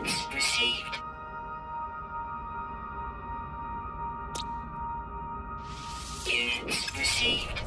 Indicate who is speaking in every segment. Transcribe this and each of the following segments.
Speaker 1: Guidance received. Units received.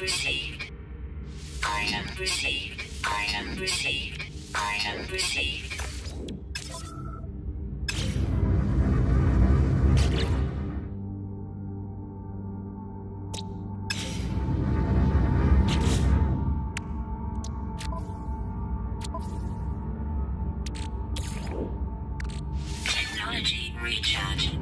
Speaker 1: Received. Item received. Item received. Item received. Technology recharge.